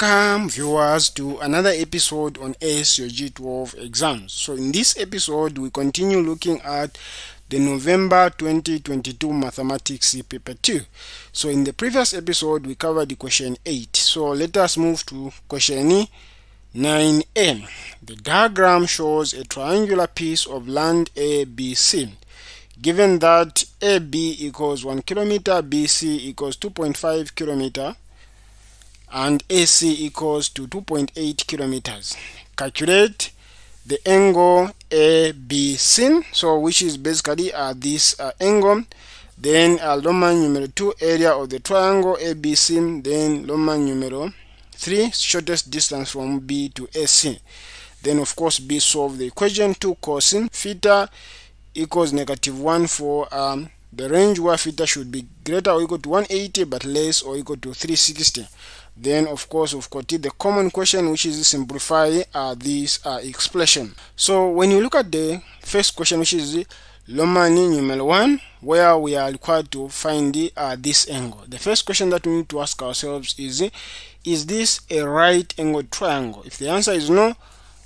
Welcome viewers to another episode on ACE G 12 exams. So in this episode we continue looking at the November 2022 mathematics C paper 2. So in the previous episode we covered the question 8. So let us move to question 9a. The diagram shows a triangular piece of land ABC. Given that AB equals 1 kilometer, BC equals 2.5 kilometer, and AC equals to 2.8 kilometers. Calculate the angle ABC, so which is basically uh, this uh, angle, then uh, Roman numeral 2 area of the triangle ABC, then Roman numeral 3 shortest distance from B to AC. Then of course B solve the equation 2 cos theta equals negative 1 for um, the range where theta should be greater or equal to 180 but less or equal to 360 then of course we've got the common question which is simplify uh, this uh, expression. So when you look at the first question which is Roman numeral 1 where we are required to find uh, this angle. The first question that we need to ask ourselves is is this a right angled triangle? If the answer is no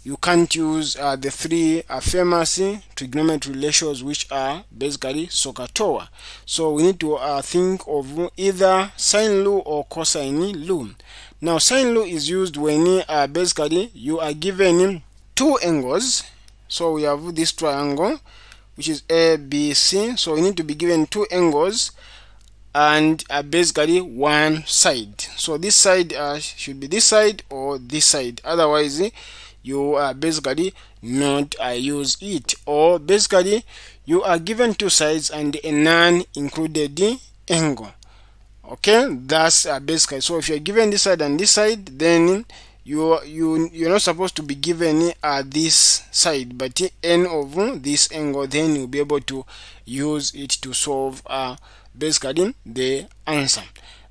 you can't use uh, the three uh, famous trigonometry ratios which are basically SOHCAHTOA. So we need to uh, think of either sine law or cosine law. Now sine law is used when uh, basically you are given two angles. So we have this triangle which is ABC. So we need to be given two angles and uh, basically one side. So this side uh, should be this side or this side. Otherwise you are basically not uh, use it. Or basically you are given two sides and a non-included angle. Okay? That's uh, basically. So if you're given this side and this side then you you you're not supposed to be given uh, this side. But n of this angle then you'll be able to use it to solve uh, basically the answer.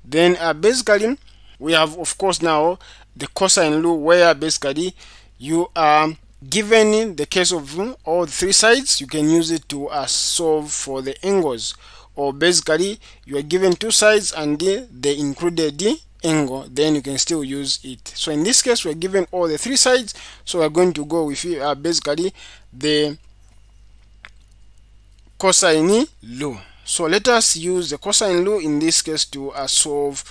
Then uh, basically we have of course now the cosine law where basically you are given in the case of all three sides. You can use it to uh, solve for the angles. Or basically you are given two sides and they included the angle. Then you can still use it. So in this case we're given all the three sides. So we're going to go with uh, basically the cosine law. So let us use the cosine law in this case to uh, solve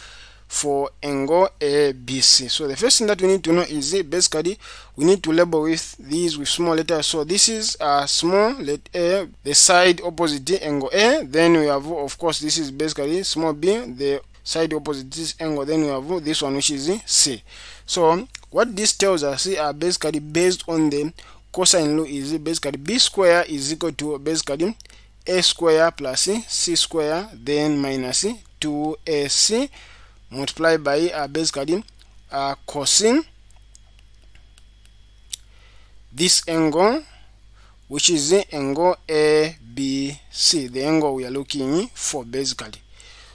for angle ABC. So the first thing that we need to know is basically we need to label with these with small letters. So this is a small let A, the side opposite the angle A. Then we have of course this is basically small b, the side opposite this angle. Then we have this one which is C. So what this tells us are uh, basically based on the cosine law is basically b square is equal to basically a square plus c square then minus 2ac multiplied by uh, basically uh, cosine. This angle which is the angle ABC the angle we are looking for basically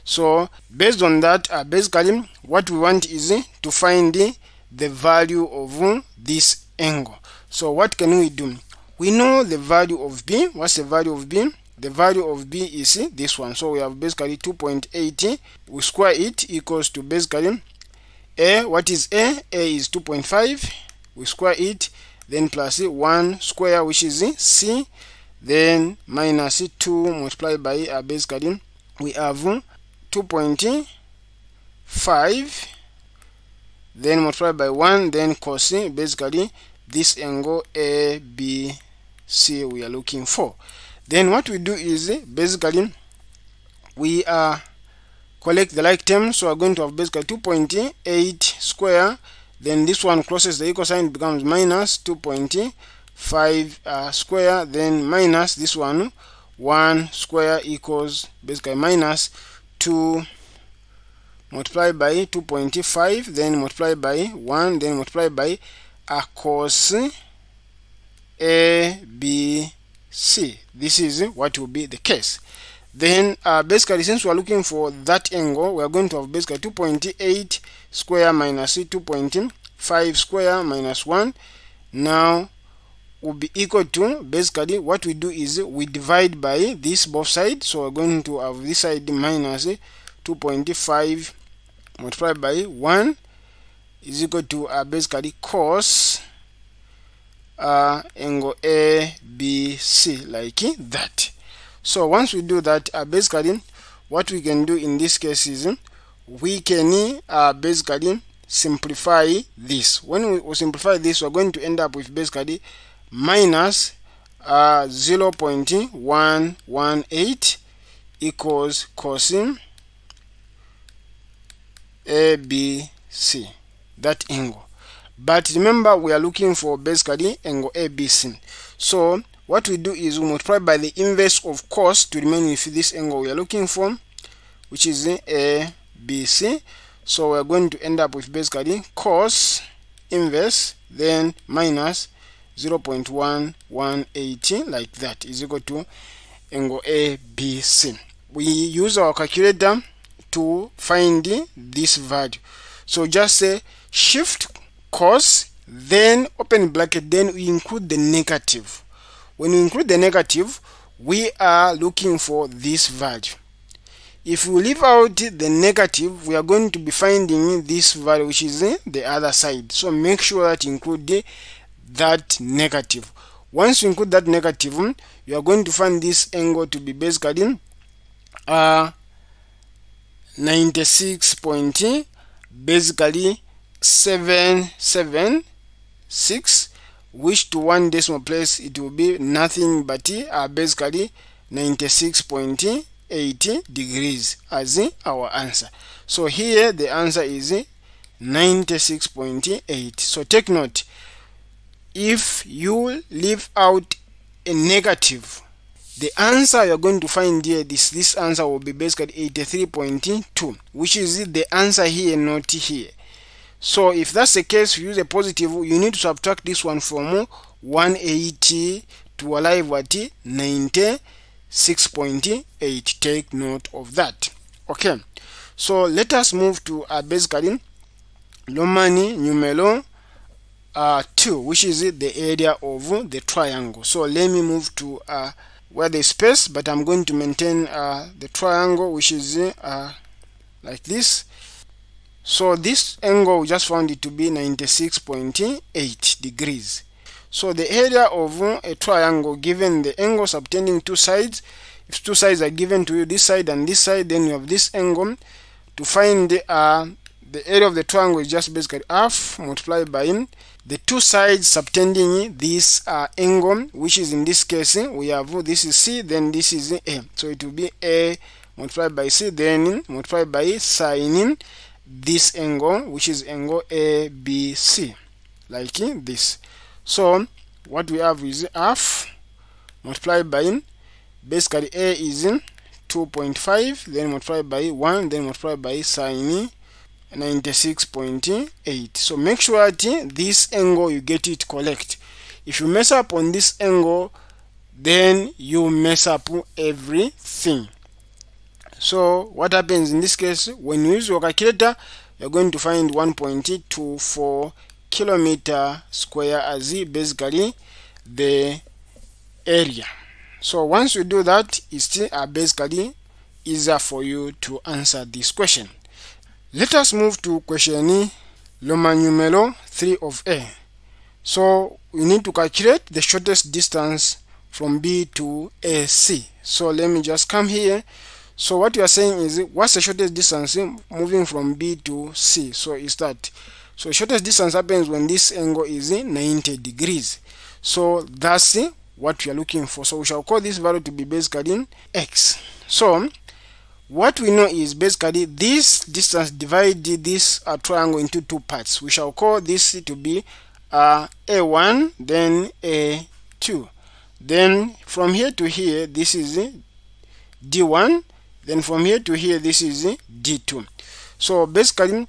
so based on that uh, basically what we want is to find the value of this angle. So what can we do? We know the value of B. What's the value of B the value of b is this one. So we have basically 2.80 we square it equals to basically a. What is a? A is 2.5 we square it then plus 1 square which is c then minus 2 multiplied by uh, basically we have 2.5 then multiplied by 1 then cos basically this angle a b c we are looking for then what we do is basically we uh, collect the like term so we're going to have basically 2.8 square. Then this one crosses the equal sign becomes minus 2.5 uh, square. Then minus this one 1 square equals basically minus 2 multiplied by 2.5 then multiplied by 1 then multiplied by a cos a b C. This is what will be the case. Then uh, basically since we are looking for that angle, we are going to have basically 2.8 square minus 2.5 square minus 1. Now will be equal to basically what we do is we divide by this both sides. So we're going to have this side minus 2.5 multiplied by 1 is equal to uh, basically cos uh, angle ABC like that. So once we do that, uh, basically what we can do in this case is we can uh, basically simplify this. When we simplify this, we're going to end up with basically minus uh, 0.118 equals cosine ABC, that angle. But remember, we are looking for basically angle ABC. So what we do is we multiply by the inverse of cos to remain with this angle we are looking for, which is ABC. So we're going to end up with basically cos inverse then minus 0.118 like that is equal to angle ABC. We use our calculator to find this value. So just say shift cos then open bracket then we include the negative. When we include the negative we are looking for this value. If we leave out the negative, we are going to be finding this value which is the other side. So make sure that include that negative. Once you include that negative, you are going to find this angle to be basically uh, 96 point basically 776 which to one decimal place it will be nothing but uh, basically 96.80 degrees as our answer. So here the answer is 96.8 so take note. If you leave out a negative the answer you're going to find here this this answer will be basically 83.2 which is the answer here not here so if that's the case use a positive you need to subtract this one from 180 to arrive at 96.8 take note of that. Okay. So let us move to uh, basically Roman numeral uh, 2 which is the area of the triangle. So let me move to uh, where the space but I'm going to maintain uh, the triangle which is uh, like this so this angle we just found it to be 96.8 degrees. So the area of a triangle given the angles subtending two sides if two sides are given to you this side and this side then you have this angle. To find uh, the area of the triangle is just basically half multiplied by the two sides subtending this uh, angle which is in this case we have this is c then this is a. So it will be a multiplied by c then multiplied by sine this angle which is angle abc like this. So what we have is half multiplied by basically a is in 2.5 then multiplied by 1 then multiplied by sine 96.8 so make sure that this angle you get it correct. If you mess up on this angle then you mess up everything so what happens in this case when you use your calculator you're going to find 1.24 kilometer square as basically the area so once you do that it's uh, basically easier for you to answer this question let us move to question Roman numeral 3 of A. So we need to calculate the shortest distance from B to AC. So let me just come here. So what you are saying is what's the shortest distance moving from B to C? So is that so shortest distance happens when this angle is 90 degrees. So that's what we are looking for. So we shall call this value to be basically x. So what we know is basically this distance divide this uh, triangle into two parts we shall call this to be uh, a1 then a2 then from here to here this is d1 then from here to here this is d2 so basically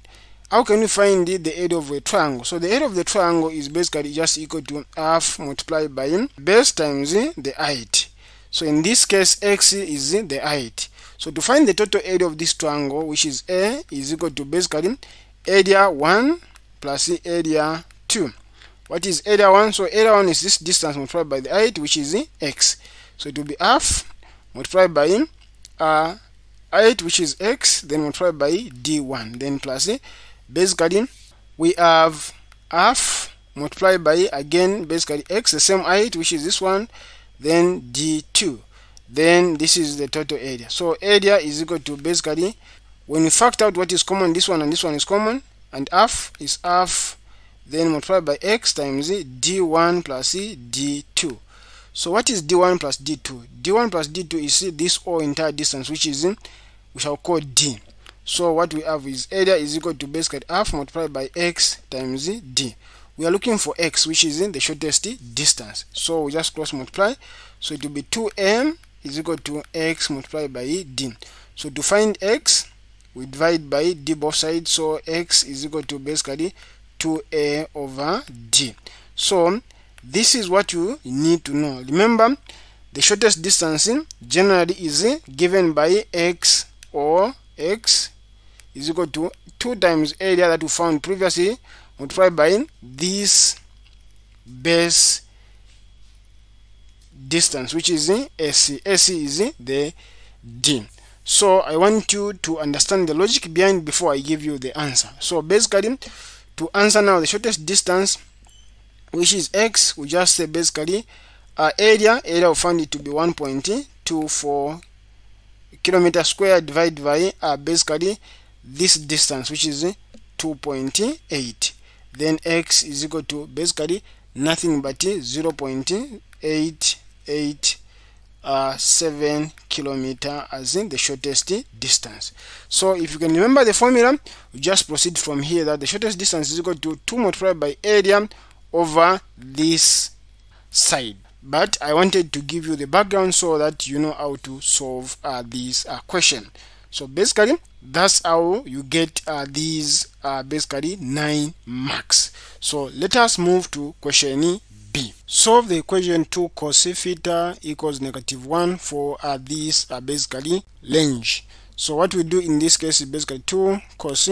how can you find the area of a triangle so the area of the triangle is basically just equal to half multiplied by base times the height so in this case x is the height so to find the total area of this triangle, which is A, is equal to basically area 1 plus area 2. What is area 1? So area 1 is this distance multiplied by the height, which is x. So it will be half multiplied by uh, height, which is x, then multiplied by d1, then plus basically we have half multiplied by again basically x the same height which is this one then d2 then this is the total area. So area is equal to basically when we factor out what is common this one and this one is common and half is half then multiplied by x times d1 plus d2 so what is d1 plus d2 d1 plus d2 is this whole entire distance which is in, we shall call d. So what we have is area is equal to basically half multiplied by x times d. We are looking for x which is in the shortest distance. So we just cross multiply. So it will be 2m is equal to x multiplied by d. So to find x we divide by d both sides. So x is equal to basically 2a over d. So this is what you need to know remember the shortest distance generally is given by x or x is equal to 2 times area that we found previously multiplied by this base distance which is AC. AC is the D. So I want you to understand the logic behind before I give you the answer. So basically to answer now the shortest distance which is x we just say basically uh, area area we found it to be 1.24 kilometer square divided by uh, basically this distance which is 2.8 then x is equal to basically nothing but 0 0.88 uh, 7 kilometer as in the shortest distance. So if you can remember the formula we just proceed from here that the shortest distance is equal to 2 multiplied by area over this side. But I wanted to give you the background so that you know how to solve uh, this uh, question. So basically that's how you get uh, these uh, basically 9 marks. So let us move to question B. Solve the equation 2 cos theta equals negative 1 for uh, this uh, basically range. So what we do in this case is basically 2 cos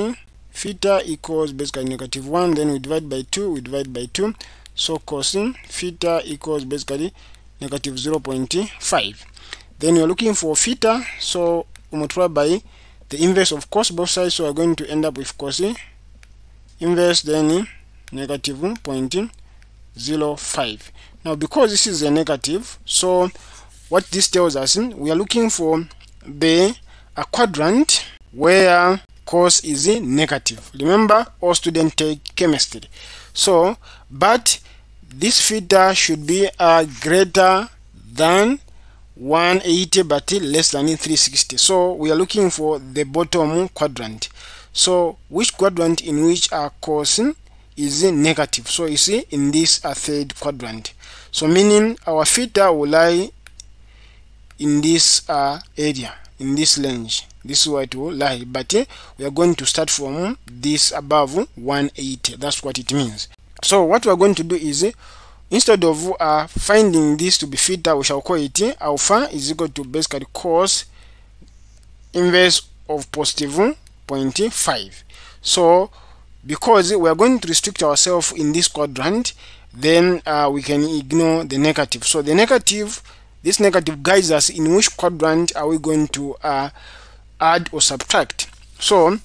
theta equals basically negative 1 then we divide by 2 we divide by 2 so cosine theta equals basically negative 0.5 then we're looking for theta so we multiply by the inverse of cos both sides so we're going to end up with cosine inverse then negative 0.05 now because this is a negative so what this tells us we are looking for the a quadrant where cos is negative. Remember all students take chemistry. So but this theta should be uh, greater than 180 but less than 360 so we are looking for the bottom quadrant. So which quadrant in which our cos is negative? So you see in this uh, third quadrant. So meaning our theta will lie in this uh, area in this range. This is where it will lie. But uh, we are going to start from this above 180 that's what it means. So what we are going to do is instead of uh, finding this to be theta we shall call it alpha is equal to basically cos inverse of positive 0.5 so because we are going to restrict ourselves in this quadrant then uh, we can ignore the negative. So the negative this negative guides us in which quadrant are we going to uh, add or subtract. So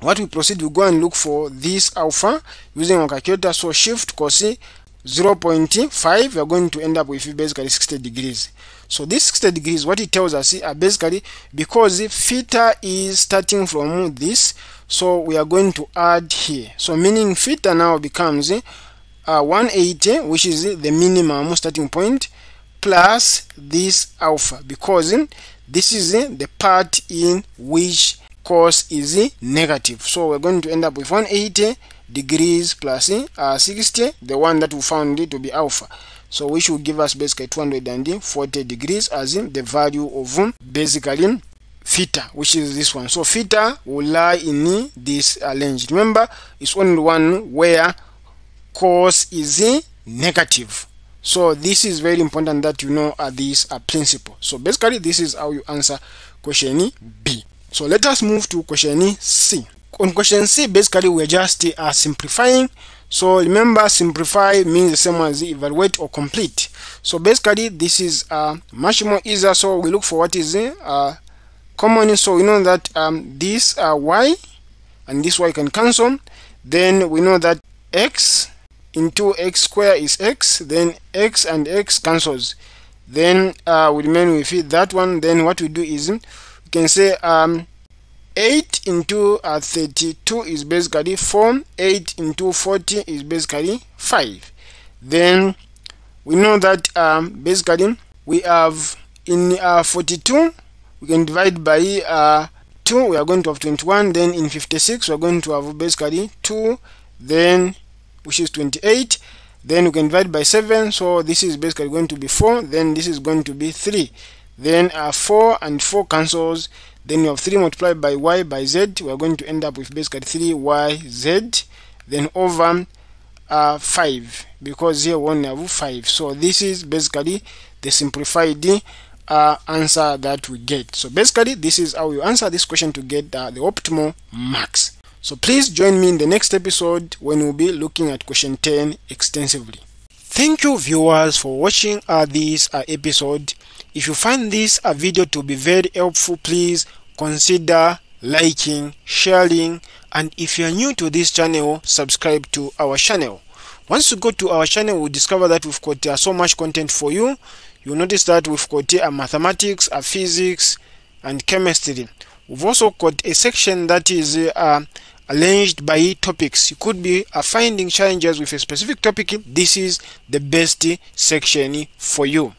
what we proceed we go and look for this alpha using our calculator. So shift cos 0.5 we are going to end up with basically 60 degrees. So this 60 degrees what it tells us are basically because theta is starting from this so we are going to add here. So meaning theta now becomes uh, 180 which is the minimum starting point plus this alpha because this is the part in which cos is negative. So we're going to end up with 180 degrees plus uh, 60 the one that we found to be alpha. So which will give us basically 240 degrees as in the value of basically theta which is this one. So theta will lie in this uh, range. Remember it's only one where cos is negative so this is very important that you know uh, this uh, principle so basically this is how you answer question b so let us move to question c on question C, basically we're just uh, simplifying. So remember, simplify means the same as evaluate or complete. So basically, this is uh, much more easier. So we look for what is uh, common. So we know that um, this uh, y and this y can cancel. then we know that x into x square is x then x and x cancels. Then uh, we remain with it. That one then what we do is we can say um, 8 into uh, 32 is basically 4 8 into 40 is basically 5 then we know that um, basically we have in uh, 42 we can divide by uh, 2 we are going to have 21 then in 56 we are going to have basically 2 then which is 28 then we can divide by 7 so this is basically going to be 4 then this is going to be 3 then uh, 4 and 4 cancels then you have 3 multiplied by y by z we are going to end up with basically 3yz then over uh, 5 because here we only have 5 so this is basically the simplified uh, answer that we get. So basically this is how you answer this question to get uh, the optimal marks so please join me in the next episode when we'll be looking at question 10 extensively. Thank you viewers for watching uh, this uh, episode. If you find this uh, video to be very helpful please consider liking sharing and if you are new to this channel subscribe to our channel. Once you go to our channel we discover that we've got uh, so much content for you. You'll notice that we've got uh, mathematics uh, physics and chemistry we've also got a section that is uh, arranged by topics. You could be uh, finding challenges with a specific topic. This is the best section for you